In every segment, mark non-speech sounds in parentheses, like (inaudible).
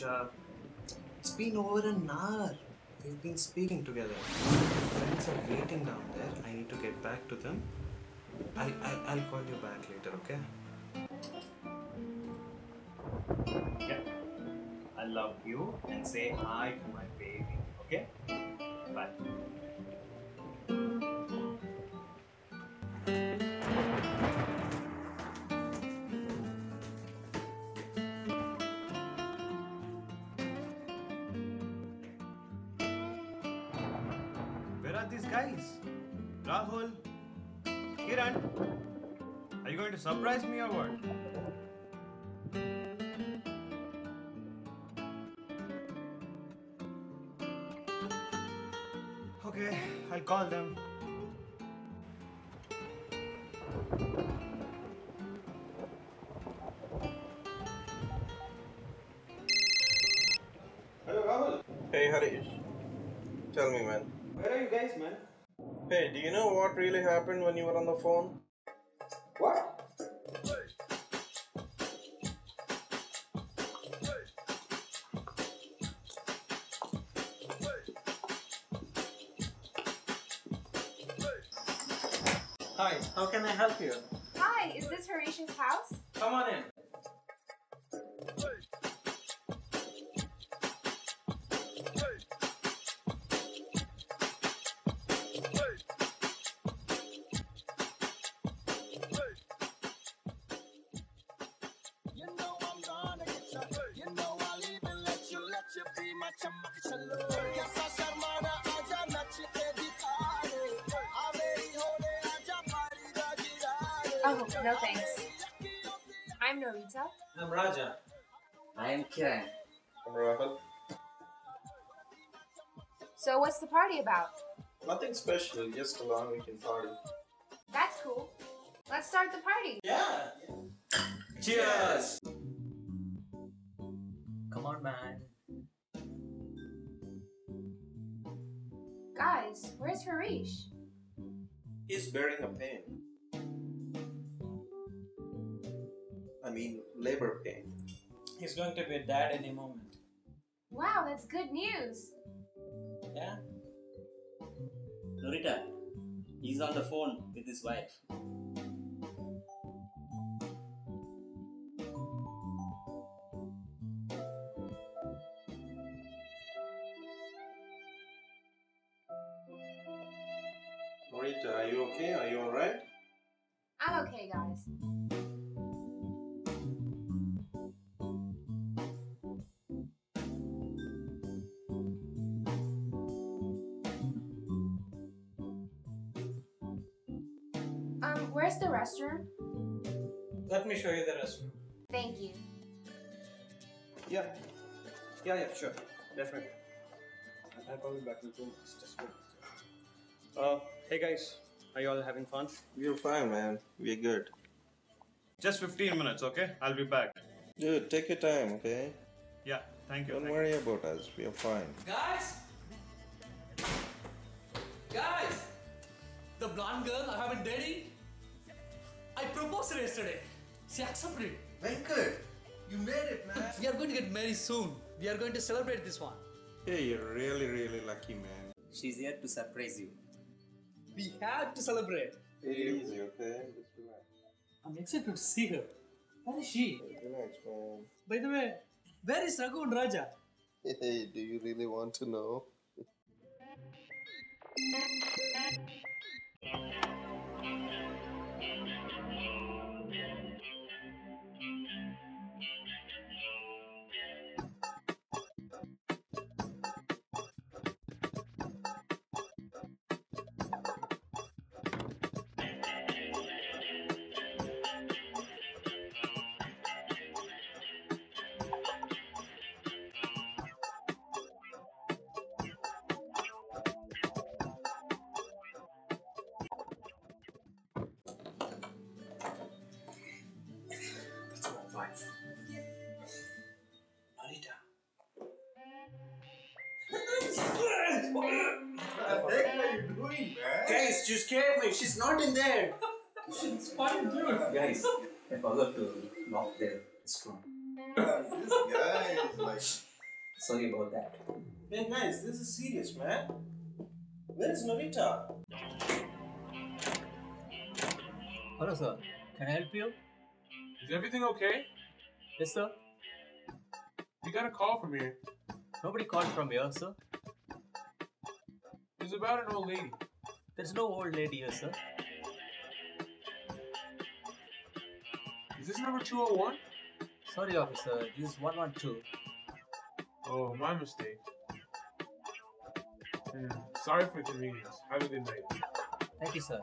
It's been over an hour. We've been speaking together. Friends are waiting down there. I need to get back to them. I'll, I'll, I'll call you back later, okay? Yeah. I love you and say hi to my baby, Kiran? Are you going to surprise me or what? Okay, I'll call them. Hello, Rahul. Hey Harish, tell me, man. Where are you guys, man? Hey, do you know what really happened when you were on the phone? Oh, no thanks. I'm Norita. I'm Raja. I am Kiran. I'm Rahul. So, what's the party about? Nothing special, just a long weekend party. That's cool. Let's start the party. Yeah. Cheers! Come on, man. Guys, where's Harish? He's bearing a pain. I mean, labor pain. He's going to be a dad any moment. Wow, that's good news. Yeah? Norita, he's on the phone with his wife. Norita, are you okay? Are you alright? I'm okay, guys. Show you the restroom. Thank you. Yeah. Yeah, yeah, sure. Definitely. I'll call you back in two minutes. Just wait. Uh, hey guys. Are you all having fun? We're fine, man. We're good. Just 15 minutes, okay? I'll be back. Dude, take your time, okay? Yeah, thank you. Don't thank worry about us. We're fine. Guys! Guys! The blonde girl I have been dating? I proposed her yesterday. She accepted. Very good. You made it, man. We are going to get married soon. We are going to celebrate this one. Hey, you're really, really lucky, man. She's here to surprise you. We have to celebrate. Take it easy, okay? Just relax. I'm excited to see her. Where is she? Relax, man. By the way, where is Raghu and Raja? Hey, do you really want to know? Scared not in there. It's fine, dude. Guys, I forgot to lock the restaurant. this guy is like. Sorry about that. Hey guys, this is serious, man. Where is Norita? Hello, sir. Can I help you? Is everything okay? Yes, sir. We got a call from here. Nobody called from here, sir. It was about an old lady. There's no old lady here, sir. This number 201? Sorry, officer. This is 112. Oh, my mistake. Hmm, Sorry for the inconvenience. Have a good night. Thank you, sir.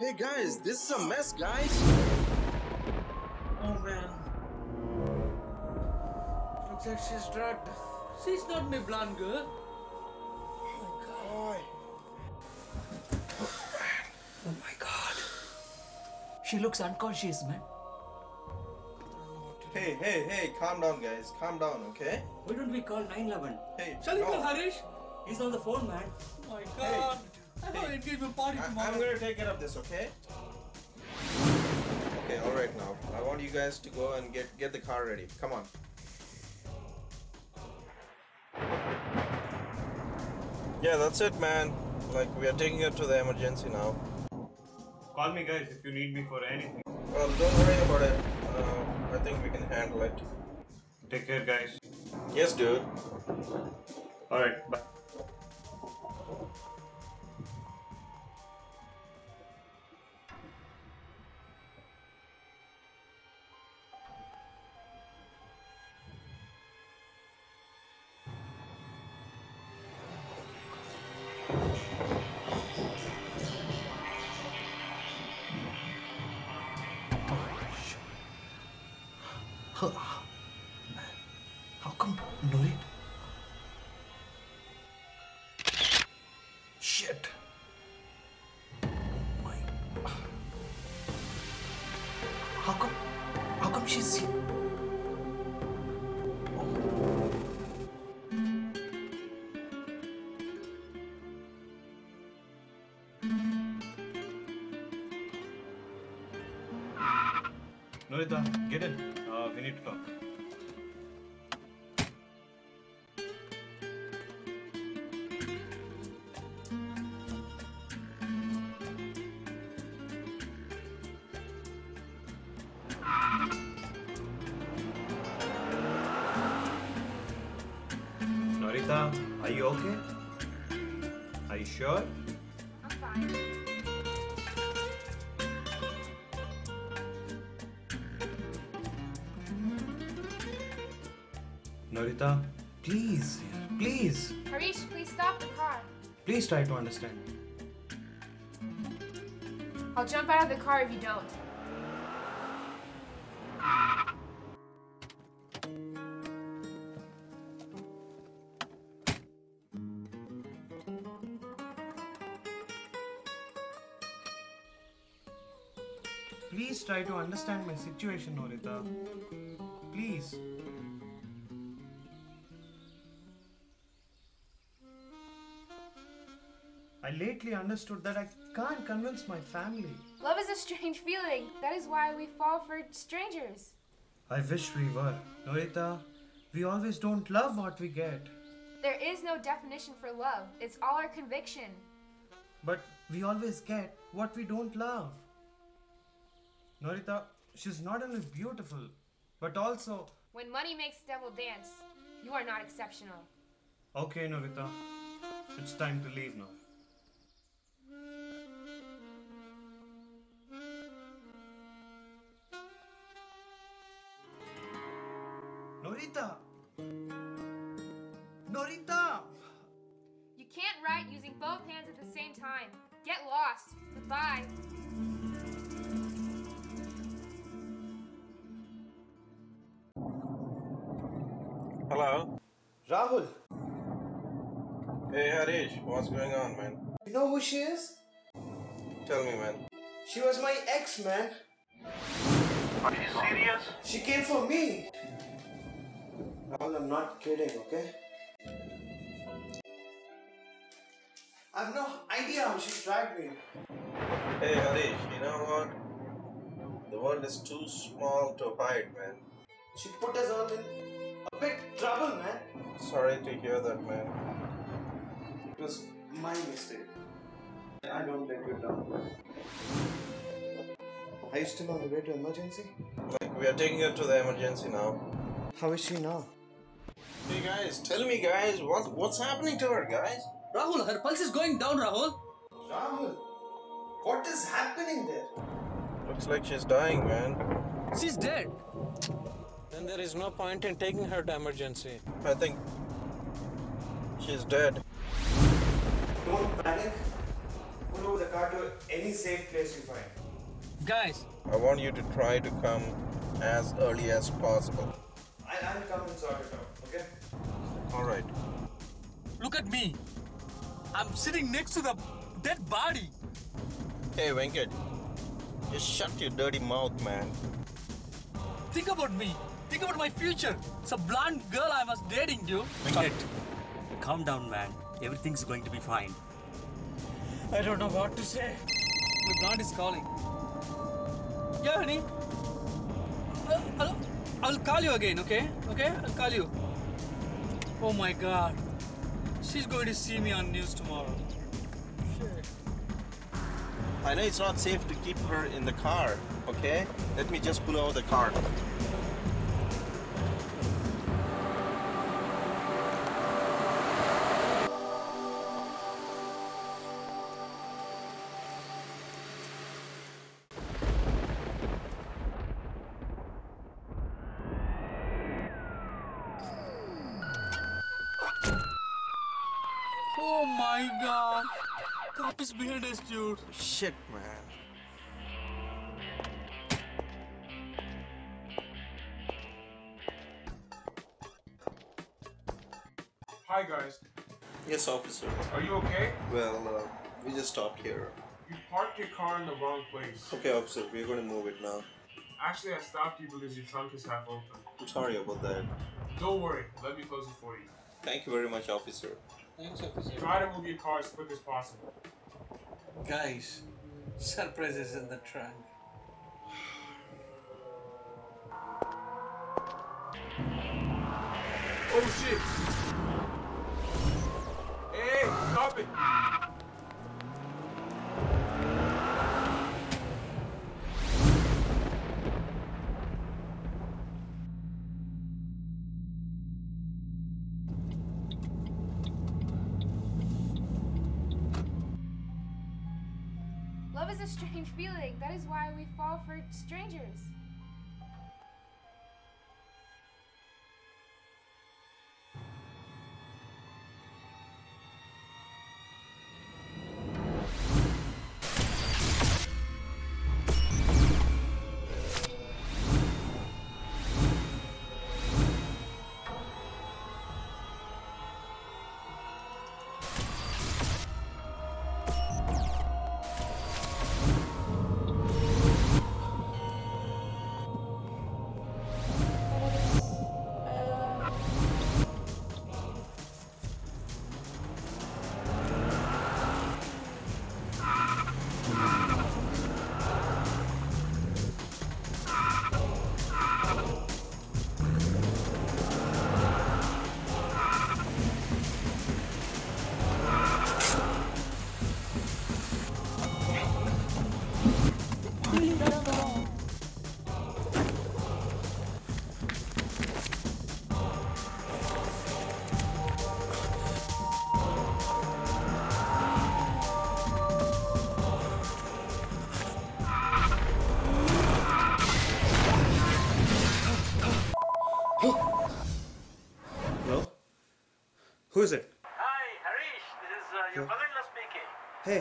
Hey guys, this is a mess, guys. Oh man. Looks like she's drugged. She's not my blonde girl. She looks unconscious, man. Hey, hey, hey, calm down, guys. Calm down, okay? Why don't we call 911? Hey, Shall we no. call Harish? He's on the phone, man. Oh my god. I have an hey. (laughs) engagement party I- tomorrow. I'm gonna take care of this, okay? Okay, all right now. I want you guys to go and get get the car ready. Come on. Yeah, that's it, man. Like we are taking her to the emergency now. Call me, guys, if you need me for anything. Well, don't worry about it. Uh, I think we can handle it. Take care, guys. Yes, dude. Alright, bye. How, how come Norit? Shit. Oh my. How come? How come she's here? Norita, get in. Talk. Norita, are you okay? Are you sure? I'm fine. Please, please, Harish, please stop the car. please try to understand. I'll jump out of the car if you don't. Please try to understand my situation, Norita. Please. Lately understood that I can't convince my family. Love is a strange feeling. That is why we fall for strangers. I wish we were. Norita, we always don't love what we get. There is no definition for love, it's all our conviction. But we always get what we don't love. Norita, she's not only beautiful, but also. When money makes the devil dance, you are not exceptional. Okay, Norita. It's time to leave now. Norita! Norita! You can't write using both hands at the same time. Get lost. Goodbye. Hello. Rahul, Hey Harish, what's going on, man? you know who she is? Tell me, man. She was my ex, man. Are you serious? She came for me. Rahul, I'm not kidding, okay? I have no idea how she dragged me. Hey Harish, you know what? The world is too small to hide, man. She put us all in a big trouble, man. Sorry to hear that, man. It was my mistake. I don't let you down. Are you still on the way to emergency? Like, we are taking her to the emergency now. How is she now? Hey guys, tell me, guys, what what's happening to her, guys? Rahul, her pulse is going down, Rahul. Rahul, what is happening there? Looks like she's dying, man. She's dead. Then there is no point in taking her to emergency. I think she's dead. Don't panic. Pull over the car to any safe place you find. Guys, I want you to try to come as early as possible. I, I'll come and sort it out, okay? All right. look at me. I'm sitting next to the dead body. Hey, Venkat, just shut your dirty mouth, man. Think about me. Think about my future. It's a blonde girl I was dating, you. Venkat, calm down, man. Everything's going to be fine. I don't know what to say. My blonde is calling. Yeah, honey. Uh, I'll, I'll call you again, okay? Okay? I'll call you. Oh my god. She's going to see me on news tomorrow. I know it's not safe to keep her in the car, okay? Let me just pull out the car. Shit, man. Hi guys, Yes, officer. are you okay? Well, uh, we just stopped here. You parked your car in the wrong place. Okay, officer, we're going to move it now. Actually, I stopped you because your trunk is half open. I'm sorry about that. Don't worry, let me close it for you. Thank you very much, officer. Thanks, officer. Try to move your car as quick as possible. Guys, surprise is in the trunk. Oh shit! A strange feeling. That is why we fall for strangers.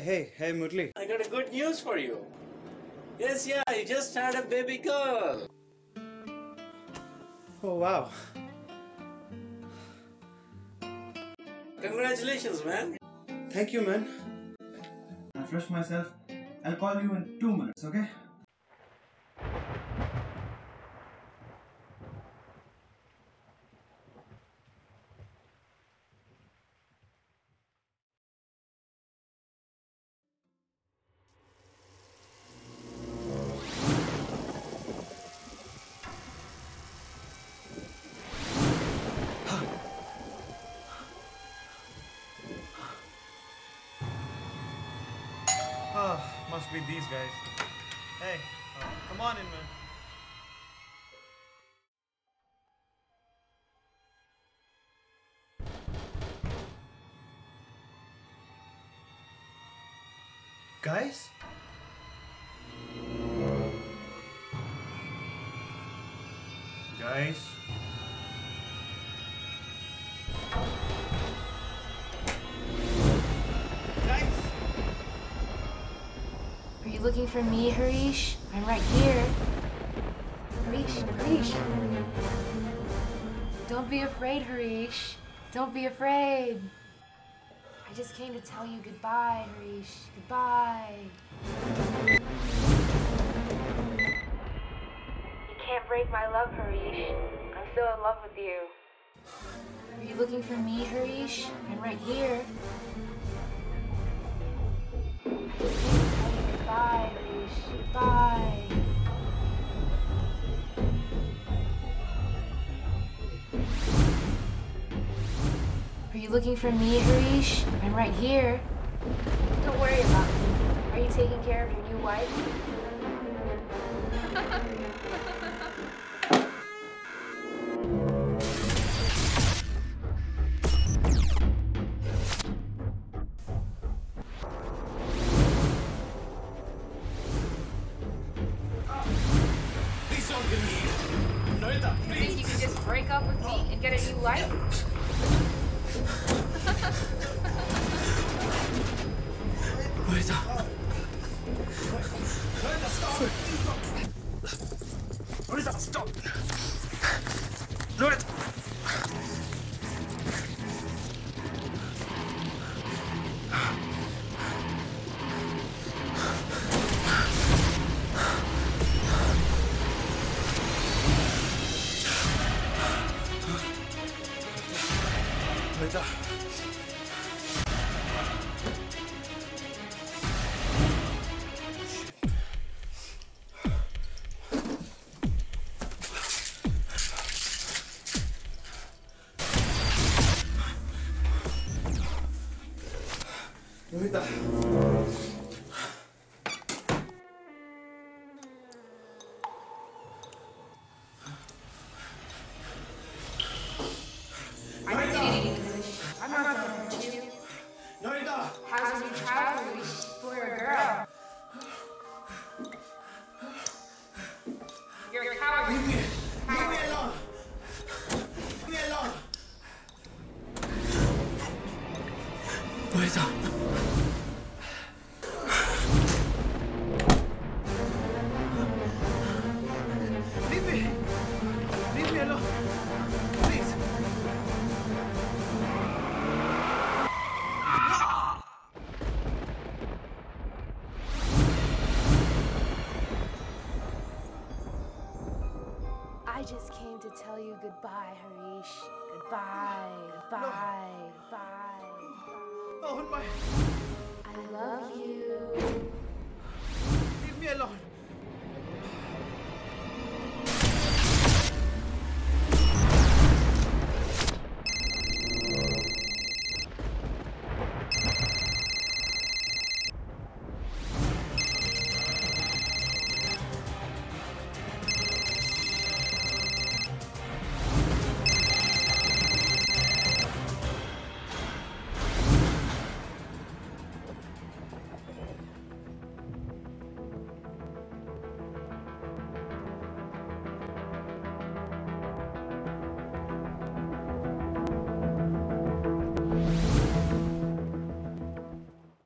Hey, hey, hey, Murli. I got a good news for you. Yes, yeah, you just had a baby girl. Oh, wow. Congratulations, man. Thank you, man. I'll fresh myself. I'll call you in two minutes, okay? Must be these guys. Hey, uh, come on in, man. Guys? Guys? Guys? Looking for me, Harish? I'm right here. Harish, Harish. Don't be afraid, Harish. Don't be afraid. I just came to tell you goodbye, Harish. Goodbye. You can't break my love, Harish. I'm still in love with you. Are you looking for me, Harish? I'm right here. Goodbye, Are you looking for me, Harish? I'm right here. Don't worry about me. Are you taking care of your new wife? Norita, stop. Norita. I'm to tell you goodbye, Harish. Goodbye. Goodbye. Goodbye. Oh my! I love you. Leave me alone!